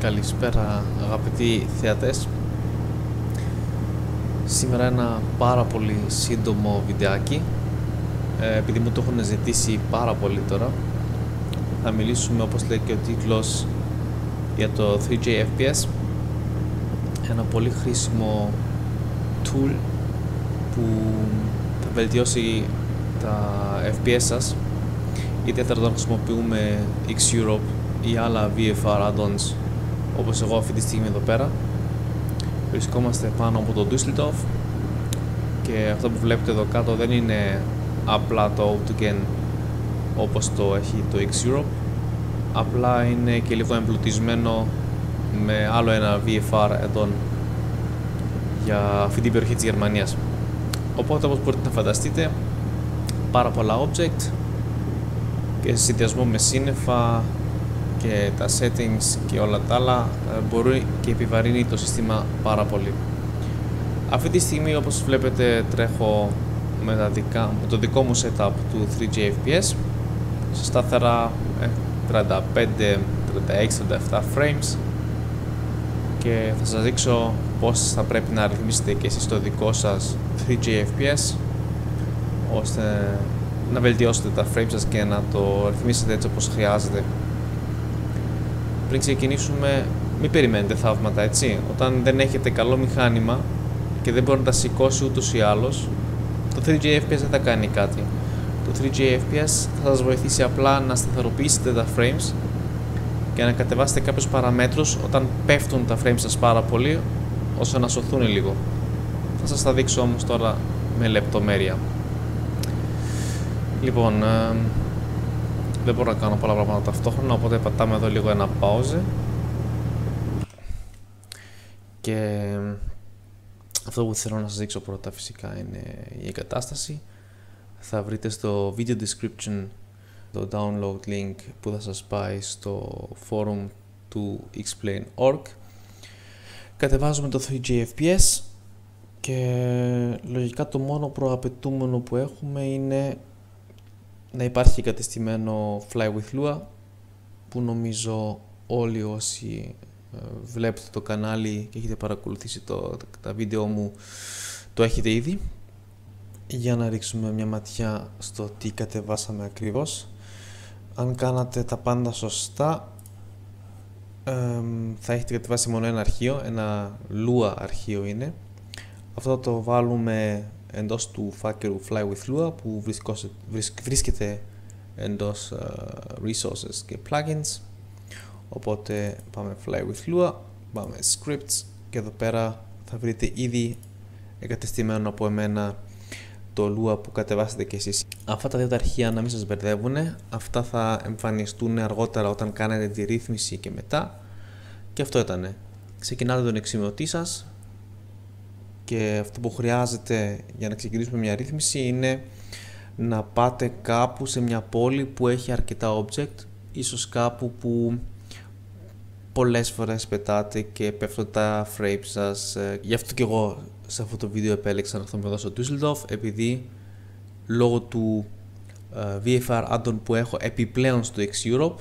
Καλησπέρα αγαπητοί θεατές. Σήμερα ένα πάρα πολύ σύντομο βιντεάκι. Ε, επειδή μου το έχουν ζητήσει πάρα πολύ τώρα θα μιλήσουμε όπως λέει και ο τίτλος για το 3J FPS ένα πολύ χρήσιμο tool που θα βελτιώσει τα FPS σας. Είτε θα το χρησιμοποιούμε X Europe ή άλλα VFR add-ons όπως εγώ αυτή τη στιγμή εδώ πέρα. Βρισκόμαστε πάνω από το Düsseldorf και αυτό που βλέπετε εδώ κάτω δεν είναι απλά το Autogen όπως το έχει το X Europe. Απλά είναι και λίγο εμπλουτισμένο με άλλο ένα VFR εδώ για αυτή την περιοχή της Γερμανίας. Οπότε όπως μπορείτε να φανταστείτε πάρα πολλά object και σε συνδυασμό με σύννεφα και τα settings και όλα τα άλλα ε, μπορεί και επιβαρύνει το σύστημα πάρα πολύ. Αυτή τη στιγμή όπως βλέπετε τρέχω με, τα δικά, με το δικό μου setup του 3G FPS σε σταθερά 35, 36, 37 frames. Και θα σας δείξω πώς θα πρέπει να ρυθμίσετε και εσείς το δικό σας 3G FPS ώστε να βελτιώσετε τα frames σας και να το ρυθμίσετε έτσι όπως χρειάζεται πριν ξεκινήσουμε, μην περιμένετε θαύματα, έτσι. Όταν δεν έχετε καλό μηχάνημα και δεν μπορεί να τα σηκώσει ούτως ή άλλως, το 3G FPS δεν θα κάνει κάτι. Το 3G FPS θα σας βοηθήσει απλά να σταθεροποιήσετε τα frames και να κατεβάσετε κάποιους παραμέτρους όταν πέφτουν τα frames σας πάρα πολύ, ώστε να σωθούν λίγο. Θα σας τα δείξω όμως τώρα με λεπτομέρεια. Λοιπόν, ε, δεν μπορώ να κάνω πολλά πράγματα ταυτόχρονα, οπότε πατάμε εδώ λίγο ένα pause. Και αυτό που θέλω να σας δείξω πρώτα φυσικά είναι η εγκατάσταση. Θα βρείτε στο video description το download link που θα σας πάει στο forum του explain.org. Κατεβάζουμε το 3G FPS και λογικά το μόνο προαπαιτούμενο που έχουμε είναι να υπάρχει κατεστημένο Fly with Lua που νομίζω όλοι όσοι ε, βλέπετε το κανάλι και έχετε παρακολουθήσει το, τα βίντεο μου το έχετε ήδη. Για να ρίξουμε μια ματιά στο τι κατεβάσαμε ακριβώς. Αν κάνατε τα πάντα σωστά θα έχετε κατεβάσει μόνο ένα αρχείο, ένα Lua αρχείο είναι. Αυτό το βάλουμε εντός του φάκελου Fly with Lua που βρίσκεται εντός uh, resources και plugins οπότε πάμε Fly with Lua πάμε scripts και εδώ πέρα θα βρείτε ήδη εγκατεστημένο από εμένα το Lua που κατεβάσετε και εσείς. Αυτά τα δύο τα αρχεία να μην σας μπερδεύουν, αυτά θα εμφανιστούν αργότερα όταν κάνετε τη ρύθμιση και μετά και αυτό ήτανε. Ξεκινάτε τον εξημειωτή σας, και αυτό που χρειάζεται για να ξεκινήσουμε μια ρύθμιση είναι να πάτε κάπου σε μια πόλη που έχει αρκετά object ίσως κάπου που πολλές φορές πετάτε και πέφτουν τα frames σας. Ε, γι' αυτό και εγώ σε αυτό το βίντεο επέλεξα να έρθω εδώ στο Düsseldorf επειδή λόγω του uh, ε, VFR add που έχω επιπλέον στο X Europe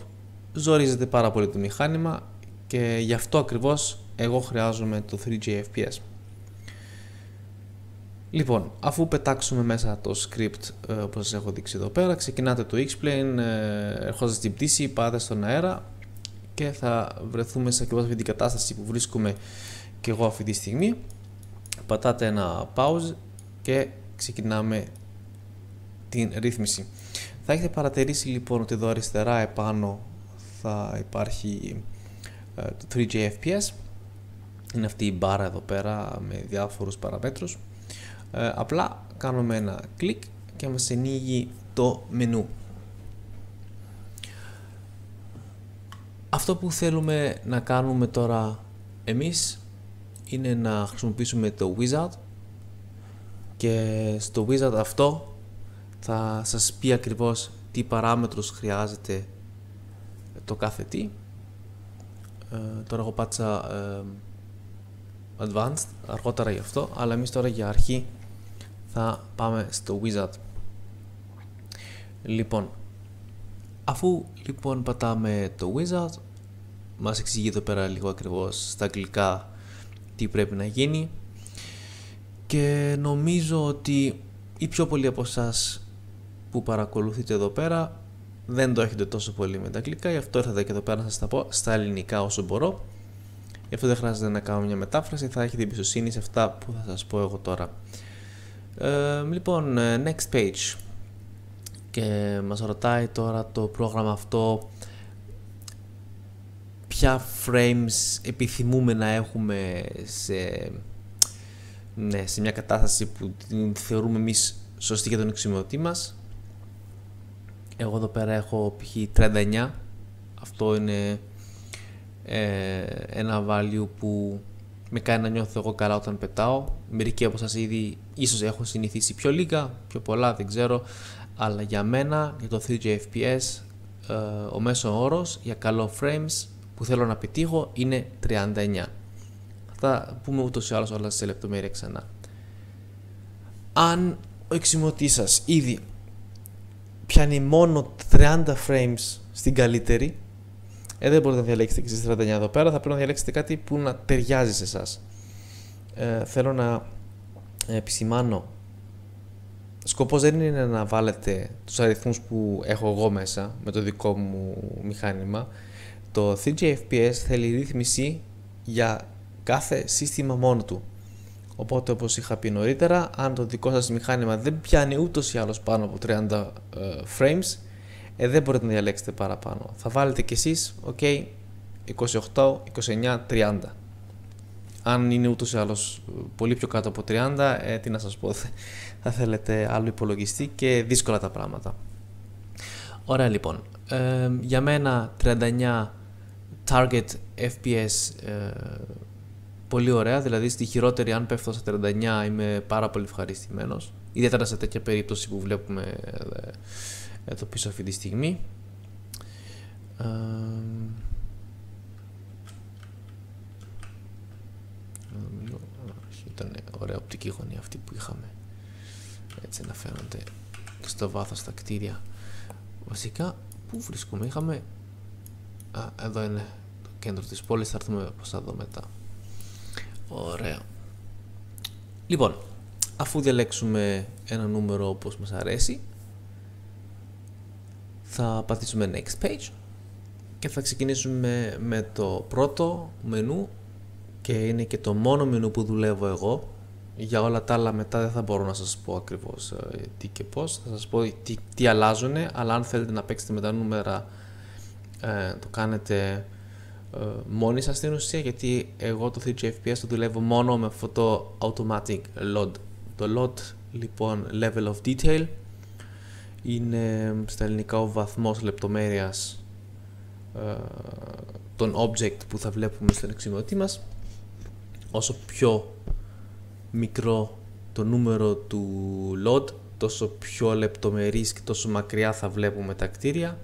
ζορίζεται πάρα πολύ το μηχάνημα και γι' αυτό ακριβώς εγώ χρειάζομαι το 3G FPS Λοιπόν, αφού πετάξουμε μέσα το script ε, όπως σας έχω δείξει εδώ πέρα, ξεκινάτε το X-Plane, ε, ερχόσαστε στην πτήση, πάτε στον αέρα και θα βρεθούμε σε ακριβώς αυτή την κατάσταση που βρίσκομαι και εγώ αυτή τη στιγμή. Πατάτε ένα pause και ξεκινάμε την ρύθμιση. Θα έχετε παρατηρήσει λοιπόν ότι εδώ αριστερά επάνω θα υπάρχει ε, το 3J FPS. Είναι αυτή η μπάρα εδώ πέρα με διάφορους παραμέτρους ε, απλά κάνουμε ένα κλικ και μας ανοίγει το μενού. Αυτό που θέλουμε να κάνουμε τώρα εμείς είναι να χρησιμοποιήσουμε το wizard και στο wizard αυτό θα σας πει ακριβώς τι παράμετρους χρειάζεται το κάθε τι. Ε, τώρα εγώ πάτσα ε, advanced αργότερα γι' αυτό αλλά εμείς τώρα για αρχή θα πάμε στο wizard. Λοιπόν αφού λοιπόν πατάμε το wizard μας εξηγεί εδώ πέρα λίγο ακριβώς στα αγγλικά τι πρέπει να γίνει. Και νομίζω ότι οι πιο πολλοί από εσάς που παρακολουθείτε εδώ πέρα δεν το έχετε τόσο πολύ με τα αγγλικά γι' αυτό ήρθατε και εδώ πέρα να σας τα πω στα ελληνικά όσο μπορώ. Γι' αυτό δεν χρειάζεται να κάνω μια μετάφραση θα έχετε εμπιστοσύνη σε αυτά που θα σας πω εγώ τώρα ε, λοιπόν, ε, next page και μας ρωτάει τώρα το πρόγραμμα αυτό ποια frames επιθυμούμε να έχουμε σε, ναι, σε μια κατάσταση που την θεωρούμε εμείς σωστή για τον εξημειωτή μας. Εγώ εδώ πέρα έχω π.χ. 39. Αυτό είναι ε, ένα value που με κάνει να νιώθω εγώ καλά όταν πετάω. Μερικοί από σας ήδη ίσως έχουν συνηθίσει πιο λίγα, πιο πολλά, δεν ξέρω. Αλλά για μένα, για το 3G FPS, ε, ο μέσος όρος για καλό frames που θέλω να πετύχω είναι 39. Θα πούμε ούτως ή άλλως όλα σε λεπτομέρεια ξανά. Αν ο εξημωτής σας ήδη πιάνει μόνο 30 frames στην καλύτερη, ε, δεν μπορείτε να διαλέξετε και εσείς 39 εδώ πέρα, θα πρέπει να διαλέξετε κάτι που να ταιριάζει σε εσάς. Ε, θέλω να επισημάνω σκοπός δεν είναι να βάλετε τους αριθμούς που έχω εγώ μέσα με το δικό μου μηχάνημα το 3G FPS θέλει ρύθμιση για κάθε σύστημα μόνο του. Οπότε όπως είχα πει νωρίτερα, αν το δικό σας μηχάνημα δεν πιάνει ούτως ή άλλως πάνω από 30 ε, frames, ε, δεν μπορείτε να διαλέξετε παραπάνω. Θα βάλετε κι εσείς, ok, 28, 29, 30. Αν είναι ούτως ή άλλως ε, πολύ πιο κάτω από 30, ε, τι να σας πω, θα θέλετε άλλο υπολογιστή και δύσκολα τα πράγματα. Ωραία λοιπόν, ε, για μένα 39 target FPS ε, πολύ ωραία, δηλαδή στη χειρότερη αν πέφτω στα 39 είμαι πάρα πολύ ευχαριστημένος ιδιαίτερα σε τέτοια περίπτωση που βλέπουμε ε, εδώ πίσω αυτή τη στιγμή ε, ήταν ωραία οπτική γωνία αυτή που είχαμε έτσι να φαίνονται στο βάθος τα κτίρια βασικά πού βρίσκουμε; Είχαμε Α, εδώ είναι το κέντρο της πόλης, θα έρθουμε πως θα δω μετά. Ωραία. Λοιπόν, αφού διαλέξουμε ένα νούμερο όπως μας αρέσει, θα πατήσουμε next page και θα ξεκινήσουμε με το πρώτο μενού και είναι και το μόνο μενού που δουλεύω εγώ. Για όλα τα άλλα μετά δεν θα μπορώ να σας πω ακριβώς ε, τι και πώς. Θα σας πω τι, τι αλλάζουν αλλά αν θέλετε να παίξετε με τα νούμερα ε, το κάνετε ε, μόνοι σας στην ουσία γιατί εγώ το 3G FPS το δουλεύω μόνο με αυτό το automatic load. Το load λοιπόν level of detail είναι στα ελληνικά ο βαθμός λεπτομέρειας ε, των object που θα βλέπουμε στον εξημειωτή μας. Όσο πιο μικρό το νούμερο του load τόσο πιο λεπτομερής και τόσο μακριά θα βλέπουμε τα κτίρια.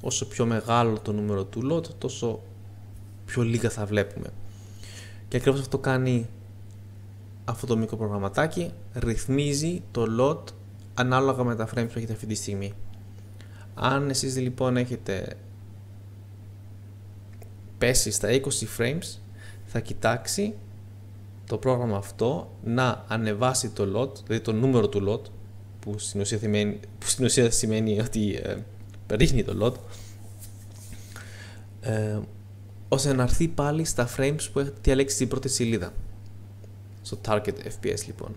Όσο πιο μεγάλο το νούμερο του lot, τόσο πιο λίγα θα βλέπουμε. Και ακριβώς αυτό κάνει αυτό το μικρό προγραμματάκι, ρυθμίζει το lot ανάλογα με τα frames που έχετε αυτή τη στιγμή. Αν εσείς λοιπόν έχετε πέσει στα 20 frames, θα κοιτάξει το πρόγραμμα αυτό να ανεβάσει το lot, δηλαδή το νούμερο του lot, που στην ουσία σημαίνει, που στην ουσία σημαίνει ότι ε, ρίχνει το lot ε, ώστε να έρθει πάλι στα frames που έχει διαλέξει στην πρώτη σελίδα στο target FPS λοιπόν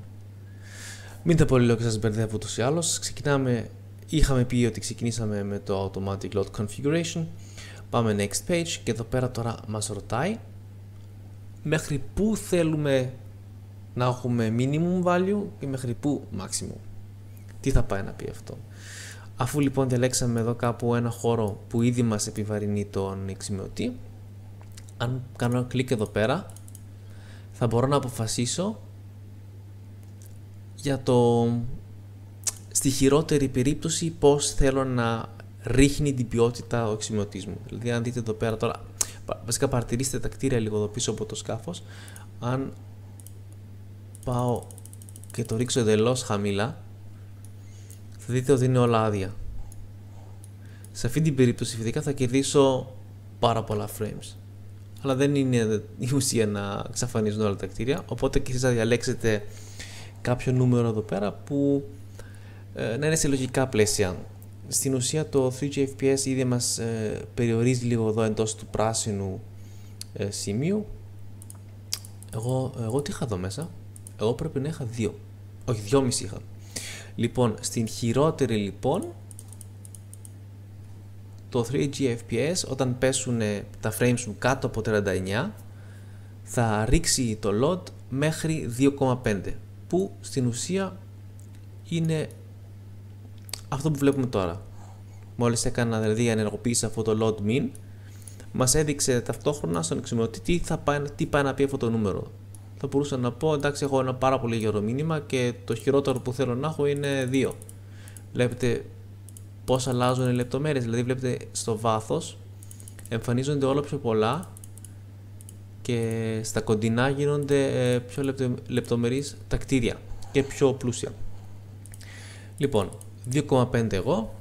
μην τα πολύ λέω και σας μπερδεύω ούτως ή άλλως. Ξεκινάμε είχαμε πει ότι ξεκινήσαμε με το automatic load configuration. Πάμε next page και εδώ πέρα τώρα μας ρωτάει μέχρι πού θέλουμε να έχουμε minimum value και μέχρι πού maximum; Τι θα πάει να πει αυτό; Αφού λοιπόν διαλέξαμε εδώ κάπου ένα χώρο που ήδη μας επιβαρυνεί τον εξημειωτή, αν κάνω κλικ εδώ πέρα, θα μπορώ να αποφασίσω για το στη χειρότερη περίπτωση πώς θέλω να ρίχνει την ποιότητα ο εξημειωτής μου. Δηλαδή αν δείτε εδώ πέρα τώρα, βασικά παρατηρήστε τα κτίρια λίγο εδώ πίσω από το σκάφος, αν πάω και το ρίξω εντελώς χαμηλά, θα δείτε ότι είναι όλα άδεια. Σε αυτή την περίπτωση φυσικά θα κερδίσω πάρα πολλά frames. αλλά δεν είναι η ουσία να εξαφανίζουν όλα τα κτίρια. Οπότε και εσείς θα διαλέξετε κάποιο νούμερο εδώ πέρα που ε, να είναι σε λογικά πλαίσια. Στην ουσία το 3G FPS ήδη μας ε, περιορίζει λίγο εδώ εντός του πράσινου ε, σημείου. Εγώ, εγώ τι είχα εδώ μέσα; Εγώ πρέπει να είχα δύο. Όχι, δυόμιση είχα. Λοιπόν, στην χειρότερη λοιπόν το 3G FPS όταν πέσουν τα frames μου κάτω από 39 θα ρίξει το load μέχρι 2,5 που στην ουσία είναι αυτό που βλέπουμε τώρα. Μόλις έκανα δηλαδή ενεργοποίησα αυτό το load min μας έδειξε ταυτόχρονα στον εξημερωτή τι, θα πάει, τι πάει να πει αυτό το νούμερο. Θα μπορούσα να πω εντάξει έχω ένα πάρα πολύ γερό μήνυμα και το χειρότερο που θέλω να έχω είναι 2. Βλέπετε πώς αλλάζουν οι λεπτομέρειες, δηλαδή βλέπετε στο βάθος εμφανίζονται όλο πιο πολλά και στα κοντινά γίνονται ε, πιο λεπτομερείς τα κτίρια και πιο πλούσια. Λοιπόν, 2,5 εγώ,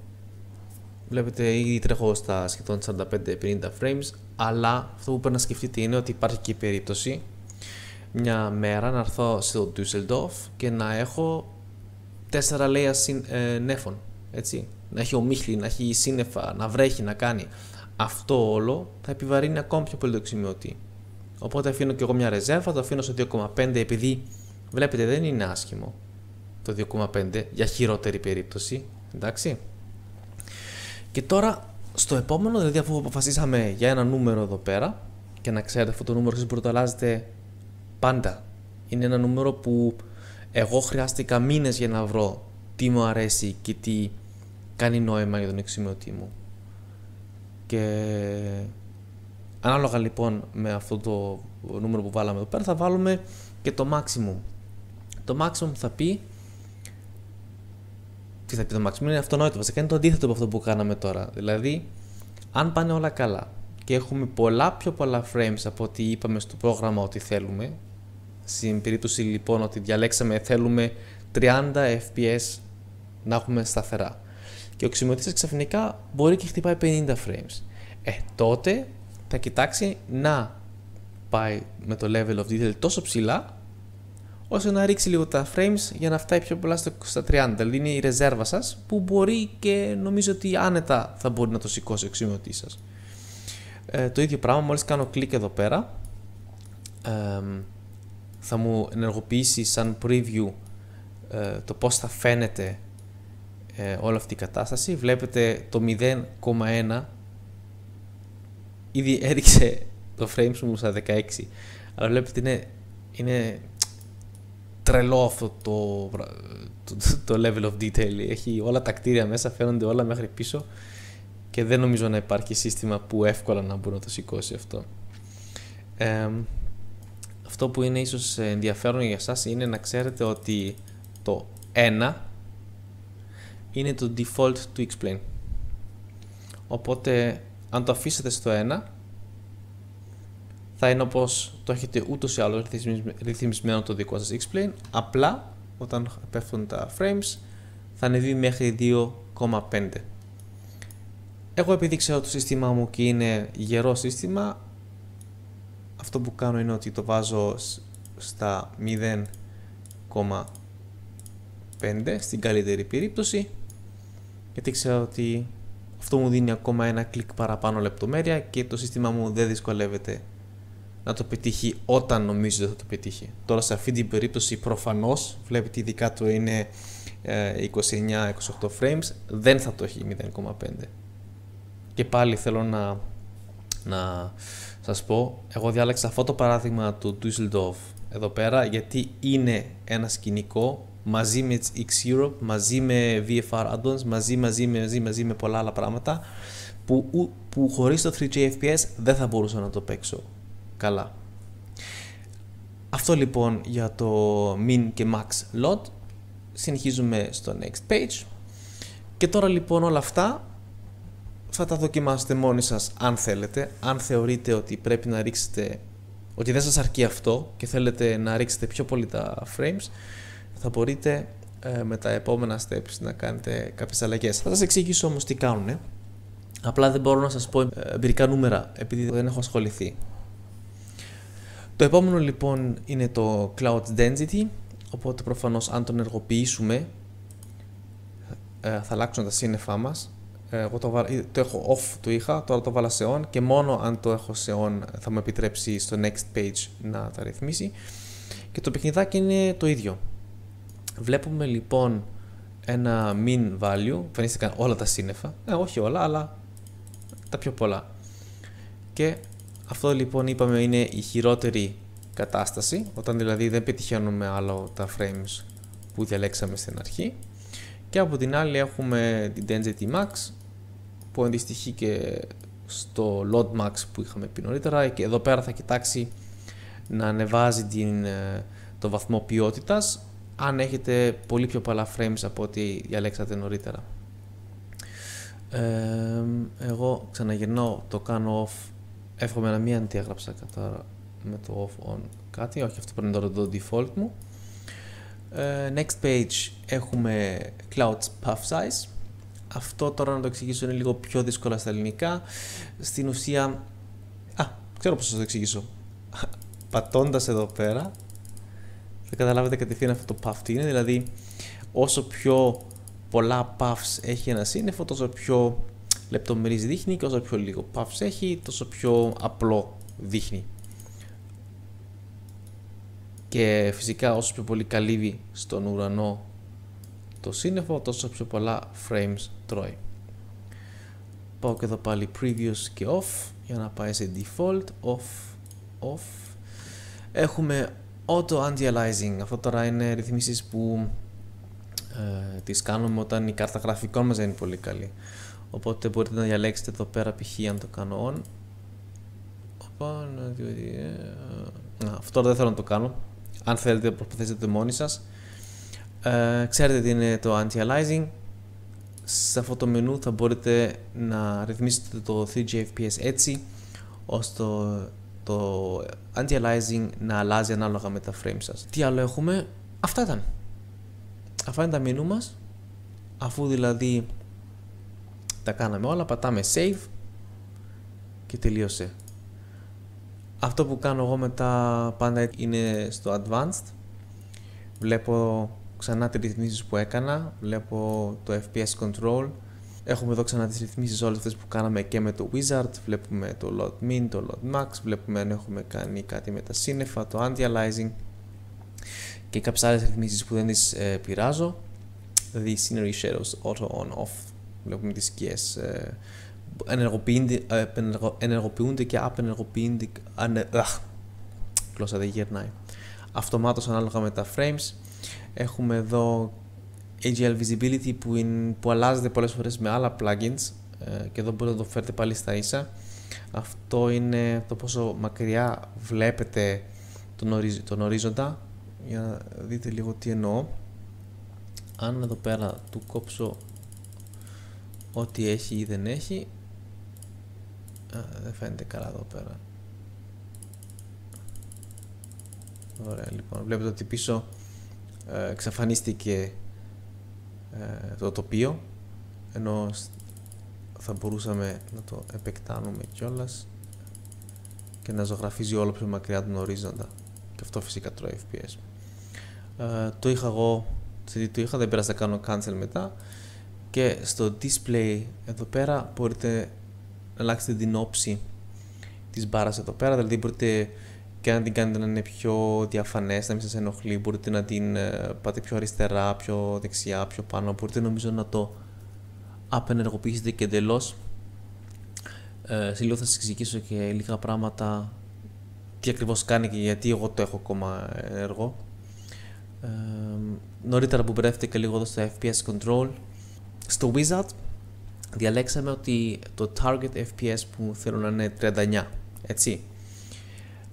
βλέπετε ήδη τρέχω στα σχεδόν 45-50 frames, αλλά αυτό που πρέπει να σκεφτείτε είναι ότι υπάρχει και η περίπτωση μια μέρα να έρθω στο Düsseldorf και να έχω 4 layers ε, νέφων, έτσι, να έχει ομίχλη, να έχει σύννεφα, να βρέχει, να κάνει. Αυτό όλο θα επιβαρύνει ακόμη πιο πολύ το εξημειωτή. Οπότε αφήνω και εγώ μια ρεζέρβα, το αφήνω στο 2,5 επειδή βλέπετε δεν είναι άσχημο το 2,5 για χειρότερη περίπτωση. Εντάξει. Και τώρα στο επόμενο, δηλαδή αφού αποφασίσαμε για ένα νούμερο εδώ πέρα και να ξέρετε αυτό το νούμερο σας αλλάζετε πάντα. Είναι ένα νούμερο που εγώ χρειάστηκα μήνες για να βρω τι μου αρέσει και τι κάνει νόημα για τον εξημειωτή μου. Και ανάλογα λοιπόν με αυτό το νούμερο που βάλαμε εδώ πέρα θα βάλουμε και το maximum. Το maximum θα πει τι θα πει το maximum; Είναι αυτονόητο βασικά είναι το αντίθετο από αυτό που κάναμε τώρα. Δηλαδή αν πάνε όλα καλά και έχουμε πολλά πιο πολλά frames από ό,τι είπαμε στο πρόγραμμα ότι θέλουμε στην περίπτωση λοιπόν ότι διαλέξαμε θέλουμε 30 fps να έχουμε σταθερά και ο ξημιωτής ξαφνικά μπορεί και χτυπάει 50 frames. Ε, τότε θα κοιτάξει να πάει με το level of detail τόσο ψηλά ώστε να ρίξει λίγο τα frames για να φτάσει πιο πολλά στα 30. Δηλαδή είναι η ρεζέρβα σας που μπορεί και νομίζω ότι άνετα θα μπορεί να το σηκώσει ο ξημιωτής σας. Ε, το ίδιο πράγμα μόλις κάνω κλικ εδώ πέρα ε, θα μου ενεργοποιήσει σαν preview ε, το πώς θα φαίνεται ε, όλη αυτή η κατάσταση. Βλέπετε το 0,1 ήδη έριξε το frames μου στα 16 αλλά βλέπετε είναι, είναι τρελό αυτό το, το, το, level of detail έχει όλα τα κτίρια μέσα φαίνονται όλα μέχρι πίσω και δεν νομίζω να υπάρχει σύστημα που εύκολα να μπορεί να το σηκώσει αυτό ε, αυτό που είναι ίσως ενδιαφέρον για σας είναι να ξέρετε ότι το 1 είναι το default του explain. Οπότε αν το αφήσετε στο 1 θα είναι όπως το έχετε ούτως ή άλλως ρυθμισμένο το δικό σας explain απλά όταν πέφτουν τα frames θα ανεβεί μέχρι 2,5 εγώ επειδή ξέρω το σύστημά μου και είναι γερό σύστημα αυτό που κάνω είναι ότι το βάζω στα 0,5 στην καλύτερη περίπτωση. Γιατί ξέρω ότι αυτό μου δίνει ακόμα ένα κλικ παραπάνω λεπτομέρεια και το σύστημα μου δεν δυσκολεύεται να το πετύχει όταν νομίζει ότι θα το πετύχει. Τώρα σε αυτή την περίπτωση προφανώς βλέπετε ειδικά το είναι 29-28 ε, frames δεν θα το έχει 0,5 και πάλι θέλω να, να σας πω εγώ διάλεξα αυτό το παράδειγμα του Düsseldorf εδώ πέρα γιατί είναι ένα σκηνικό μαζί με X Europe, μαζί με VFR add-ons, μαζί, μαζί, μαζί, μαζί με πολλά άλλα πράγματα που, που χωρίς το 3G FPS δεν θα μπορούσα να το παίξω καλά. Αυτό λοιπόν για το min και max load. Συνεχίζουμε στο next page. Και τώρα λοιπόν όλα αυτά θα τα δοκιμάσετε μόνοι σας αν θέλετε. Αν θεωρείτε ότι πρέπει να ρίξετε, ότι δεν σας αρκεί αυτό και θέλετε να ρίξετε πιο πολύ τα frames, θα μπορείτε ε, με τα επόμενα steps να κάνετε κάποιες αλλαγές. Θα σας εξηγήσω όμως τι κάνουν. Απλά δεν μπορώ να σας πω ε, εμπειρικά νούμερα επειδή δεν έχω ασχοληθεί. Το επόμενο λοιπόν είναι το Cloud Density, οπότε προφανώς αν τον ενεργοποιήσουμε ε, θα αλλάξουν τα σύννεφά μας. Ε, εγώ το, το έχω off το είχα, τώρα το βάλα σε on και μόνο αν το έχω σε on θα μου επιτρέψει στο next page να τα ρυθμίσει. Και το παιχνιδάκι είναι το ίδιο. Βλέπουμε λοιπόν ένα min value, εμφανίστηκαν όλα τα σύννεφα, ε, όχι όλα, αλλά τα πιο πολλά. Και αυτό λοιπόν είπαμε είναι η χειρότερη κατάσταση, όταν δηλαδή δεν πετυχαίνουμε άλλο τα frames που διαλέξαμε στην αρχή. Και από την άλλη έχουμε την Density Max που αντιστοιχεί και στο Load Max που είχαμε πει νωρίτερα και εδώ πέρα θα κοιτάξει να ανεβάζει την, ε, το βαθμό ποιότητας αν έχετε πολύ πιο πολλά frames από ό,τι διαλέξατε νωρίτερα. Ε, εγώ ξαναγυρνώ, το κάνω off. Εύχομαι να μην αντιέγραψα κατά με το off on κάτι, όχι αυτό πρέπει να είναι το default μου. Ε, next page έχουμε clouds puff size. Αυτό τώρα να το εξηγήσω είναι λίγο πιο δύσκολα στα ελληνικά. Στην ουσία, α, ξέρω πώς θα το εξηγήσω. Πατώντας εδώ πέρα, θα καταλάβετε κατευθείαν αυτό το puff τι είναι, δηλαδή όσο πιο πολλά puffs έχει ένας σύννεφο, τόσο πιο λεπτομερής δείχνει και όσο πιο λίγο puffs έχει, τόσο πιο απλό δείχνει. Και φυσικά όσο πιο πολύ καλύβει στον ουρανό το σύννεφο, τόσο πιο πολλά frames τρώει. Πάω και εδώ πάλι previous και off για να πάει σε default, off, off. Έχουμε auto anti-aliasing. Αυτό τώρα είναι ρυθμίσεις που ε, τις κάνουμε όταν η κάρτα γραφικών μας δεν είναι πολύ καλή. Οπότε μπορείτε να διαλέξετε εδώ πέρα π.χ. αν το κάνω on. Αυτό δεν θέλω να το κάνω. Αν θέλετε προσπαθήσετε μόνοι σας. Ε, ξέρετε τι είναι το anti-aliasing. Σε αυτό το μενού θα μπορείτε να ρυθμίσετε το 3G FPS έτσι ώστε το anti-aliasing να αλλάζει ανάλογα με τα frames σας. Τι άλλο έχουμε, αυτά ήταν. Αυτά είναι τα μενού μας. Αφού δηλαδή τα κάναμε όλα, πατάμε save και τελείωσε. Αυτό που κάνω εγώ μετά πάντα είναι στο advanced. Βλέπω ξανά τις ρυθμίσεις που έκανα, βλέπω το FPS control, Έχουμε εδώ ξανά τις ρυθμίσεις όλες αυτές που κάναμε και με το Wizard, βλέπουμε το Load Min, το Load Max, βλέπουμε αν έχουμε κάνει κάτι με τα σύννεφα, το Anti-Aliasing και κάποιες άλλες ρυθμίσεις που δεν τις ε, πειράζω, δηλαδή Scenery Shadows Auto On Off, βλέπουμε τις σκιές ε, ενεργοποιούνται, ε, ενεργοποιούνται και απενεργοποιούνται, ανε, αχ, γλώσσα δεν γερνάει, αυτομάτως ανάλογα με τα frames. Έχουμε εδώ AGL Visibility που, είναι, που αλλάζεται πολλές φορές με άλλα plugins ε, και εδώ μπορείτε να το φέρετε πάλι στα ίσα. Αυτό είναι το πόσο μακριά βλέπετε τον, ορίζ, τον ορίζοντα για να δείτε λίγο τι εννοώ. Αν εδώ πέρα του κόψω ό,τι έχει ή δεν έχει Α, δεν φαίνεται καλά εδώ πέρα. Ωραία λοιπόν, βλέπετε ότι πίσω ε, εξαφανίστηκε ε, το τοπίο ενώ θα μπορούσαμε να το επεκτάνουμε κιόλας και να ζωγραφίζει όλο πιο μακριά τον ορίζοντα. Και αυτό φυσικά τρώει FPS ε, το είχα εγώ το είχα δεν πέρασα να κάνω cancel μετά. Και στο display εδώ πέρα μπορείτε να αλλάξετε την όψη της μπάρας εδώ πέρα δηλαδή μπορείτε και να την κάνετε να είναι πιο διαφανές, να μην σας ενοχλεί, μπορείτε να την ε, πάτε πιο αριστερά, πιο δεξιά, πιο πάνω, μπορείτε νομίζω να το απενεργοποιήσετε και εντελώς. Ε, σε λίγο θα σας εξηγήσω και λίγα πράγματα τι ακριβώς κάνει και γιατί εγώ το έχω ακόμα ενεργό. Ε, νωρίτερα που και λίγο εδώ στο FPS Control, στο Wizard διαλέξαμε ότι το target FPS που θέλω να είναι 39, έτσι.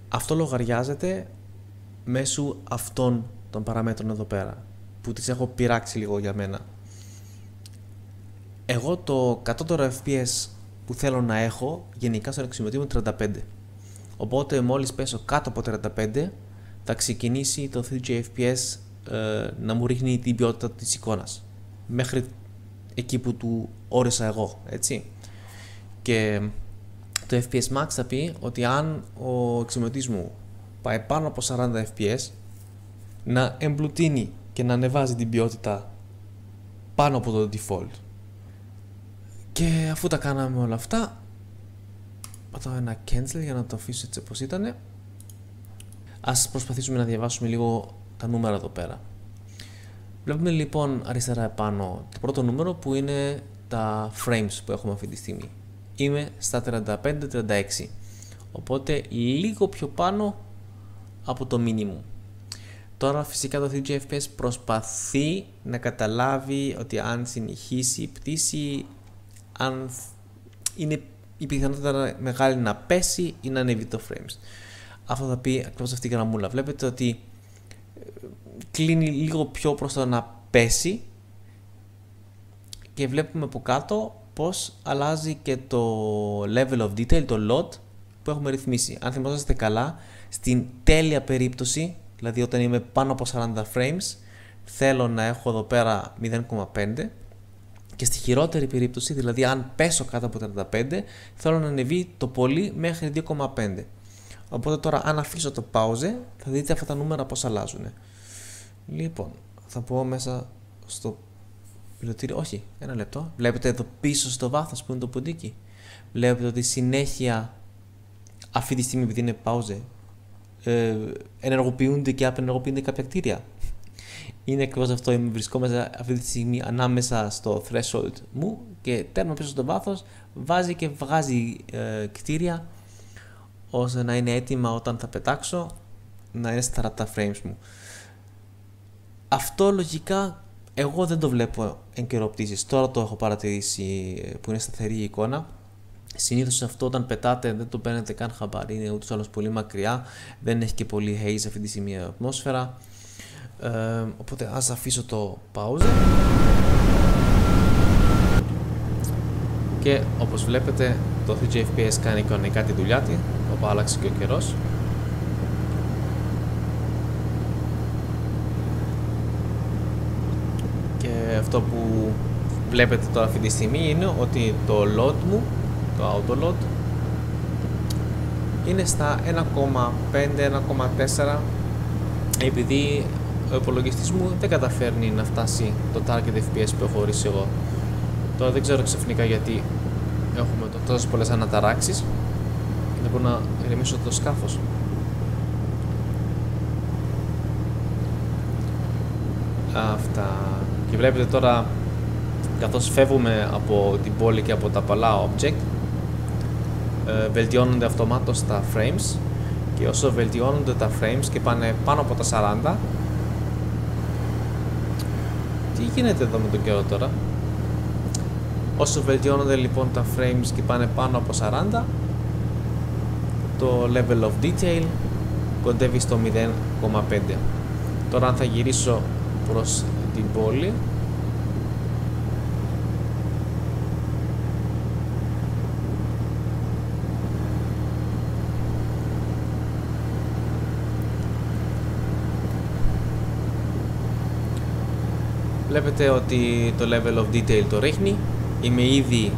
Αυτό λογαριάζεται μέσω αυτών των παραμέτρων εδώ πέρα που τις έχω πειράξει λίγο για μένα. Εγώ το κατώτερο FPS που θέλω να έχω γενικά στο αξιωματή μου 35. Οπότε μόλις πέσω κάτω από 35 θα ξεκινήσει το 3G FPS ε, να μου ρίχνει την ποιότητα της εικόνας μέχρι εκεί που του όρισα εγώ, έτσι. Και το FPS Max θα πει ότι αν ο εξημετής μου πάει πάνω από 40 fps να εμπλουτίνει και να ανεβάζει την ποιότητα πάνω από το default. Και αφού τα κάναμε όλα αυτά πατάω ένα cancel για να το αφήσω έτσι όπως ήταν ας προσπαθήσουμε να διαβάσουμε λίγο τα νούμερα εδώ πέρα. Βλέπουμε λοιπόν αριστερά επάνω το πρώτο νούμερο που είναι τα frames που έχουμε αυτή τη στιγμή είμαι στα 35-36 οπότε λίγο πιο πάνω από το minimum Τώρα φυσικά το 3 FPS προσπαθεί να καταλάβει ότι αν συνεχίσει η πτήση, αν είναι η πιθανότητα μεγάλη να πέσει ή να ανέβει το frames. Αυτό θα πει ακριβώς αυτή η γραμμούλα. Βλέπετε ότι ε, κλείνει λίγο πιο προς το να πέσει και βλέπουμε από κάτω πως αλλάζει και το level of detail, το lot που έχουμε ρυθμίσει. Αν θυμόσαστε καλά, στην τέλεια περίπτωση δηλαδή όταν είμαι πάνω από 40 frames θέλω να έχω εδώ πέρα 0,5 και στη χειρότερη περίπτωση, δηλαδή αν πέσω κάτω από 35 θέλω να ανεβεί το πολύ μέχρι 2,5 οπότε τώρα αν αφήσω το pause θα δείτε αυτά τα νούμερα πως αλλάζουν λοιπόν θα πω μέσα στο πιλωτήριο, όχι ένα λεπτό βλέπετε εδώ πίσω στο βάθος που είναι το ποντίκι βλέπετε ότι συνέχεια αυτή τη στιγμή επειδή είναι pause ε, ενεργοποιούνται και απενεργοποιούνται κάποια κτίρια. Είναι ακριβώς αυτό. Είμαι βρισκόμαστε αυτή τη στιγμή ανάμεσα στο threshold μου και τέρμα πίσω στο βάθος βάζει και βγάζει ε, κτίρια ώστε να είναι έτοιμα όταν θα πετάξω να είναι στα τα frames μου. Αυτό λογικά εγώ δεν το βλέπω εν καιρό πτήσης. Τώρα το έχω παρατηρήσει ε, που είναι σταθερή η εικόνα Συνήθως αυτό όταν πετάτε δεν το παίρνετε καν χαμπάρι, είναι ούτως άλλως πολύ μακριά, δεν έχει και πολύ haze αυτή τη στιγμή η ατμόσφαιρα. Ε, οπότε ας αφήσω το pause και όπως βλέπετε το 3GFPS κάνει κανονικά τη δουλειά του όπου άλλαξε και ο καιρός και αυτό που βλέπετε τώρα αυτή τη στιγμή είναι ότι το load μου το Autolot είναι στα 1,5-1,4 επειδή ο υπολογιστής μου δεν καταφέρνει να φτάσει το target FPS που έχω ορίσει εγώ. Τώρα δεν ξέρω ξαφνικά γιατί έχουμε τόσες πολλές αναταράξεις. Δεν μπορώ να ηρεμήσω το σκάφος. Αυτά. Και βλέπετε τώρα καθώς φεύγουμε από την πόλη και από τα παλά object ε, βελτιώνονται αυτομάτως τα frames. Και όσο βελτιώνονται τα frames και πάνε πάνω από τα 40 τι γίνεται εδώ με τον καιρό τώρα; Όσο βελτιώνονται λοιπόν τα frames και πάνε πάνω από 40 το level of detail κοντεύει στο 0,5 τώρα αν θα γυρίσω προς την πόλη Βλέπετε ότι το level of detail το ρίχνει. Είμαι ήδη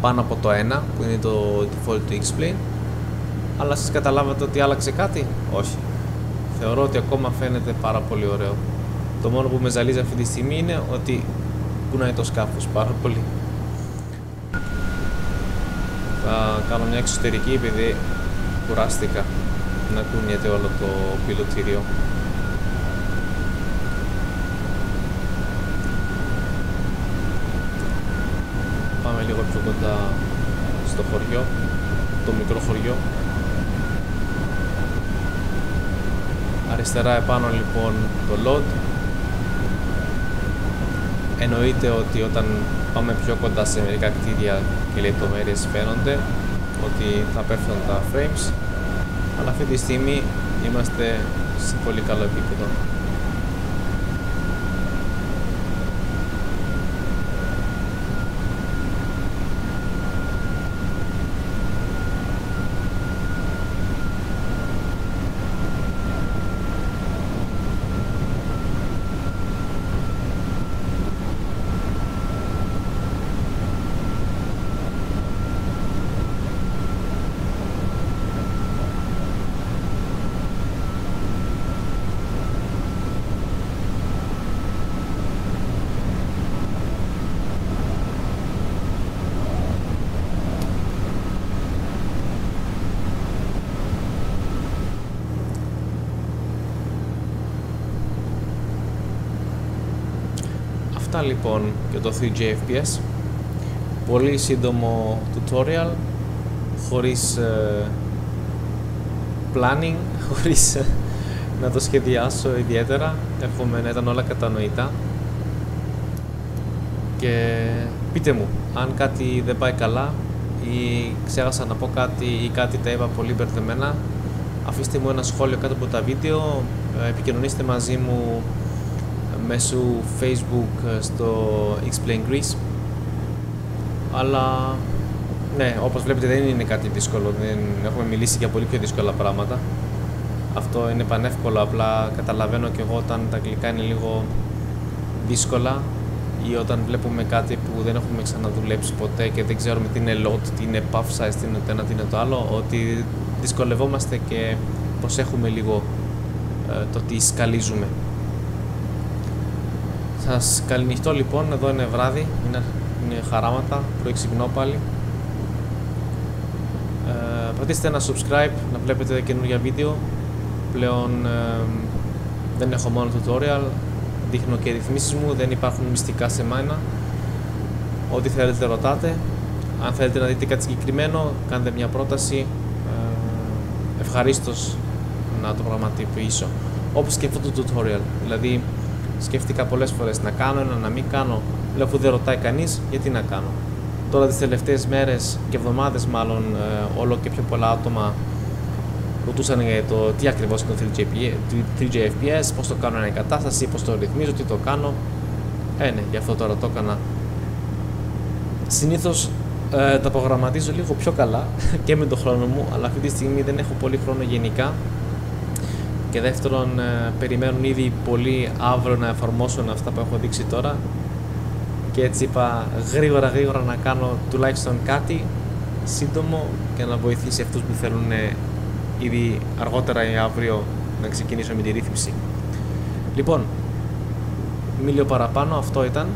πάνω από το 1 που είναι το default του X-Plane. Αλλά σας καταλάβατε ότι άλλαξε κάτι; Όχι. Θεωρώ ότι ακόμα φαίνεται πάρα πολύ ωραίο. Το μόνο που με ζαλίζει αυτή τη στιγμή είναι ότι κουνάει το σκάφος πάρα πολύ. Θα κάνω μια εξωτερική επειδή κουράστηκα να κουνιέται όλο το πιλωτήριο. λίγο πιο κοντά στο χωριό, το μικρό χωριό. Αριστερά επάνω λοιπόν το load. Εννοείται ότι όταν πάμε πιο κοντά σε μερικά κτίρια και λεπτομέρειες φαίνονται ότι θα πέφτουν τα frames αλλά αυτή τη στιγμή είμαστε σε πολύ καλό επίπεδο. Αυτά λοιπόν για το 3G FPS. Πολύ σύντομο tutorial, χωρίς ε, planning, χωρίς ε, να το σχεδιάσω ιδιαίτερα. Εύχομαι να ήταν όλα κατανοητά. Και πείτε μου, αν κάτι δεν πάει καλά ή ξέχασα να πω κάτι ή κάτι τα είπα πολύ μπερδεμένα, αφήστε μου ένα σχόλιο κάτω από τα βίντεο, ε, επικοινωνήστε μαζί μου μέσω facebook ε, στο Explain Greece. Αλλά ναι, όπως βλέπετε δεν είναι κάτι δύσκολο, δεν έχουμε μιλήσει για πολύ πιο δύσκολα πράγματα. Αυτό είναι πανεύκολο, απλά καταλαβαίνω και εγώ όταν τα αγγλικά είναι λίγο δύσκολα ή όταν βλέπουμε κάτι που δεν έχουμε ξαναδουλέψει ποτέ και δεν ξέρουμε τι είναι lot, τι είναι puff size, τι είναι το ένα, τι είναι το άλλο, ότι δυσκολευόμαστε και προσέχουμε λίγο ε, το τι σκαλίζουμε. Σας καληνυχτώ λοιπόν, εδώ είναι βράδυ, είναι, είναι χαράματα, πρωί ξυπνώ πάλι. Ε, πατήστε ένα subscribe να βλέπετε καινούργια βίντεο. Πλέον ε, δεν έχω μόνο tutorial, δείχνω και ρυθμίσεις μου, δεν υπάρχουν μυστικά σε μένα. Ό,τι θέλετε ρωτάτε. Αν θέλετε να δείτε κάτι συγκεκριμένο, κάντε μια πρόταση. Ε, ευχαρίστως να το πραγματοποιήσω. Όπως και αυτό το tutorial. Δηλαδή, σκέφτηκα πολλές φορές να κάνω ένα, να μην κάνω. Λέω αφού δεν ρωτάει κανείς, γιατί να κάνω. Τώρα τις τελευταίες μέρες και εβδομάδες μάλλον, ε, όλο και πιο πολλά άτομα ρωτούσαν για το τι ακριβώς είναι το 3G, FPS, πώς το κάνω ένα κατάσταση, πώς το ρυθμίζω, τι το κάνω. Ε, ναι, γι' αυτό τώρα το έκανα. Συνήθως ε, τα προγραμματίζω λίγο πιο καλά και με τον χρόνο μου, αλλά αυτή τη στιγμή δεν έχω πολύ χρόνο γενικά. Και δεύτερον, ε, περιμένουν ήδη πολύ αύριο να εφαρμόσουν αυτά που έχω δείξει τώρα. Και έτσι είπα γρήγορα γρήγορα να κάνω τουλάχιστον κάτι σύντομο και να βοηθήσει αυτούς που θέλουν ήδη αργότερα ή αύριο να ξεκινήσω με τη ρύθμιση. Λοιπόν, μίλιο παραπάνω, αυτό ήταν.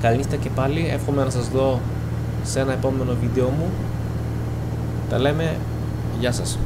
Καλή νύχτα και πάλι, εύχομαι να σας δω σε ένα επόμενο βίντεο μου. Τα λέμε, γεια σας.